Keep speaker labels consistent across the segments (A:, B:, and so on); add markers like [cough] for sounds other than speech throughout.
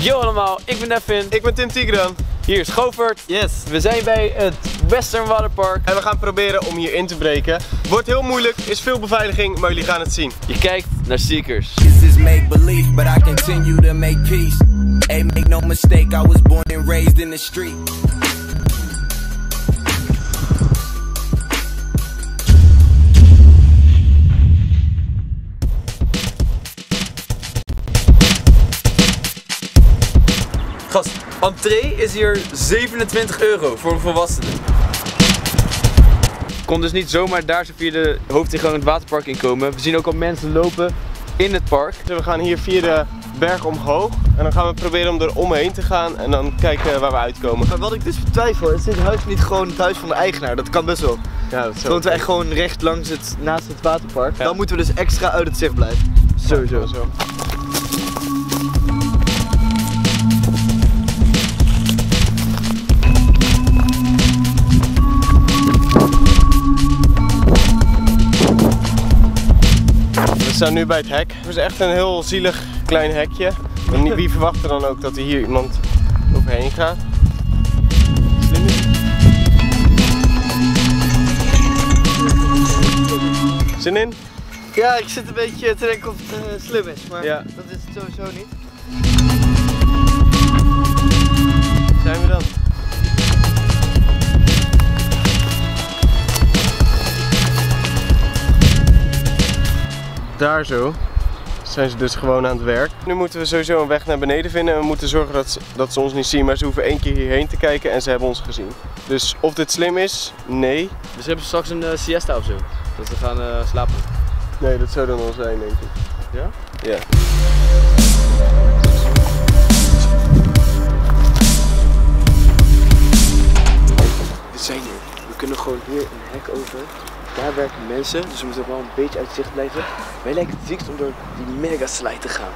A: Yo allemaal, ik ben Nevin.
B: Ik ben Tim Tigran.
A: Hier is Govert.
B: Yes.
A: We zijn bij het Western Waterpark.
B: En we gaan proberen om hier in te breken. Wordt heel moeilijk, is veel beveiliging, maar jullie gaan het zien.
A: Je kijkt naar Seekers.
C: This is make believe, but I continue to make peace. Hey, make no mistake, I was born and raised in the street.
A: Gast, entree is hier 27 euro voor een volwassene. Kon dus niet zomaar daar zo via de hoofdingang het waterpark inkomen. We zien ook al mensen lopen in het park.
B: Dus we gaan hier via de berg omhoog. En dan gaan we proberen om er omheen te gaan en dan kijken waar we uitkomen.
D: Maar wat ik dus betwijfel, is dit huis niet gewoon het huis van de eigenaar? Dat kan best wel.
B: Ja, dat
D: Want wij gewoon recht langs het, naast het waterpark. Dan moeten we dus extra uit het zicht blijven.
B: sowieso. Zo. Staan nu bij het hek. Het is echt een heel zielig klein hekje. En wie verwacht er dan ook dat er hier iemand overheen gaat? Slim. Zin in?
D: Ja, ik zit een beetje te denken of het eh, slim is, maar
B: Ja.
D: dat is het sowieso niet.
B: Daar zo zijn ze dus gewoon aan het werk. Nu moeten we sowieso een weg naar beneden vinden en we moeten zorgen dat ze, dat ze ons niet zien. Maar ze hoeven één keer hierheen te kijken en ze hebben ons gezien. Dus of dit slim is? Nee.
A: Dus we hebben straks een eh, siesta of zo. Dat we gaan eh, slapen.
B: Nee, dat zou dan wel zijn denk ik.
A: Ja?
B: Ja.
A: We zijn er. We kunnen gewoon hier een hek over. Daar werken mensen, dus we moeten wel een beetje uit zicht blijven. Wij lijken het ziekst om door die mega slide te gaan.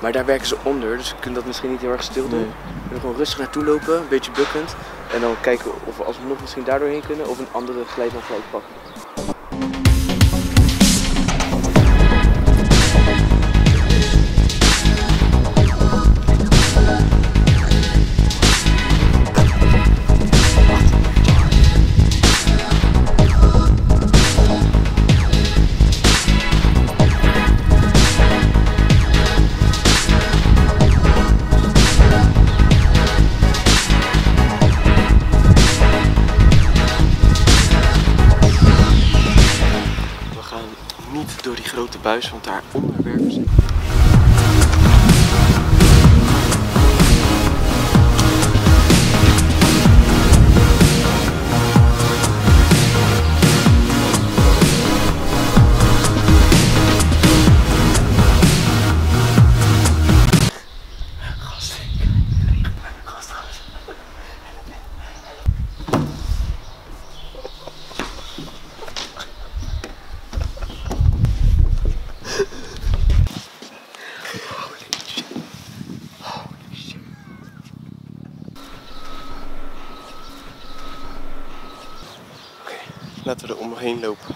A: Maar daar werken ze onder, dus we kunnen dat misschien niet heel erg stil doen. We kunnen gewoon rustig naartoe lopen, een beetje bukkend. En dan kijken of we alsnog misschien daardoor heen kunnen of een andere glijdbaan gelijk pakken. Door die grote buis, want daaronder werken ze.
B: Laten we er omheen lopen.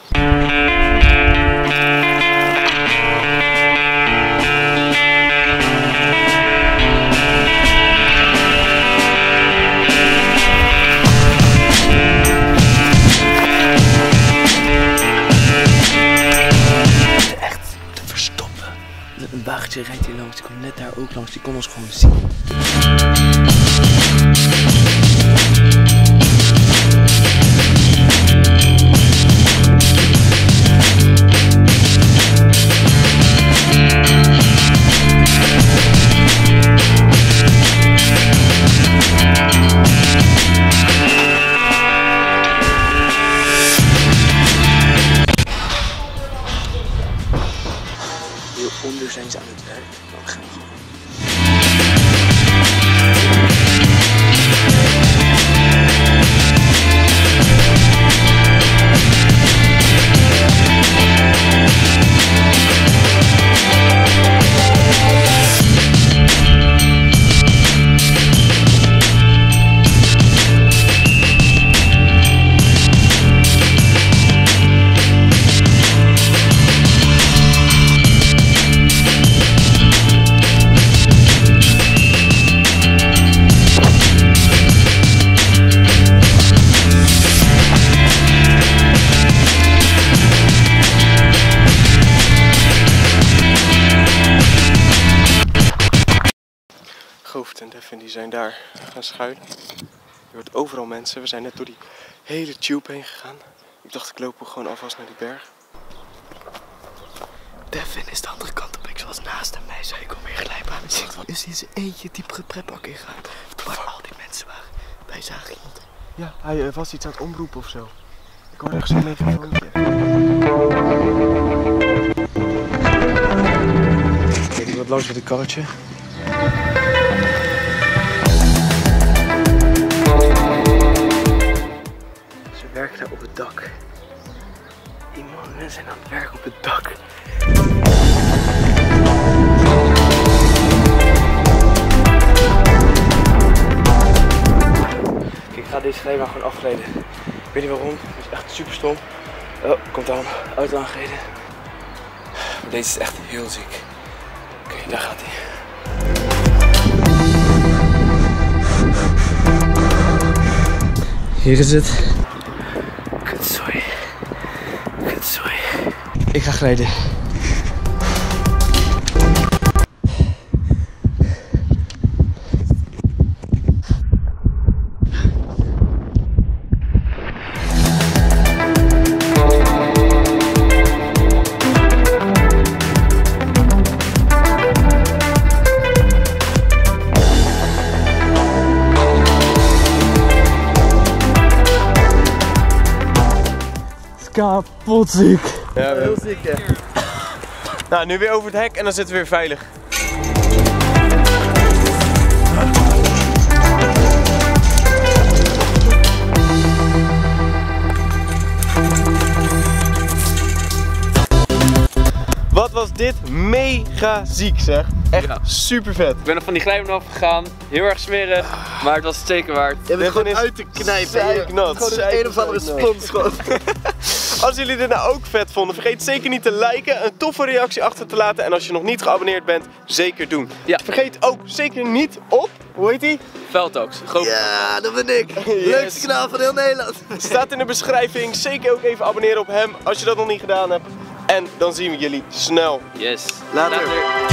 A: Echt te verstoppen. Een wagentje rijdt hier langs, die komt net daar ook langs, die kon ons gewoon zien.
B: En die zijn daar gaan schuilen. Je hoort overal mensen. We zijn net door die hele tube heen gegaan. Ik dacht ik loop gewoon alvast naar die berg.
A: Devin is de andere kant op. Ik was naast hem. Hij zei, ik kom weer glijbaan. Is in zijn eentje diep pretpark ingaan. Waar al die mensen waren. Wij zagen iemand.
B: Ja, hij eh, was iets aan het omroepen of zo. Ik hoorde echt zo'n telefoontje.
A: Kijk, ik wat langs met een karretje. Het dak. Die mannen zijn aan het werk op het dak. Kijk, ik ga deze glijbaan gewoon afgleden. Ik weet niet waarom, het is echt super stom. Oh, komt aan, auto aangereden. Maar deze is echt heel ziek. Oké, daar gaat hij. Hier is het. Kutzooi. Kutzooi. Ik ga glijden. Kapot ziek.
B: Ja, we-
D: Heel ziek, hè?
B: Nou, nu weer over het hek en dan zitten we weer veilig. Wat was dit mega ziek zeg. Echt
E: Ja.
B: super vet.
E: Ik ben er van die glijbaan afgegaan. Heel erg smerig, maar het was het zeker waard.
D: Je bent gewoon uit te knijpen.
B: zeiknat,
D: Gewoon een, een of andere spons gewoon. [laughs]
B: Als jullie dit nou ook vet vonden, vergeet zeker niet te liken, een toffe reactie achter te laten. En als je nog niet geabonneerd bent, zeker doen.
E: Ja.
B: Vergeet ook zeker niet op, hoe heet die?
E: Veldtalks.
D: Ja, dat ben ik. Leukste kanaal van heel Nederland.
B: Staat in de beschrijving. Zeker ook even abonneren op hem als je dat nog niet gedaan hebt. En dan zien we jullie snel.
E: Yes.
D: Later.
E: Later.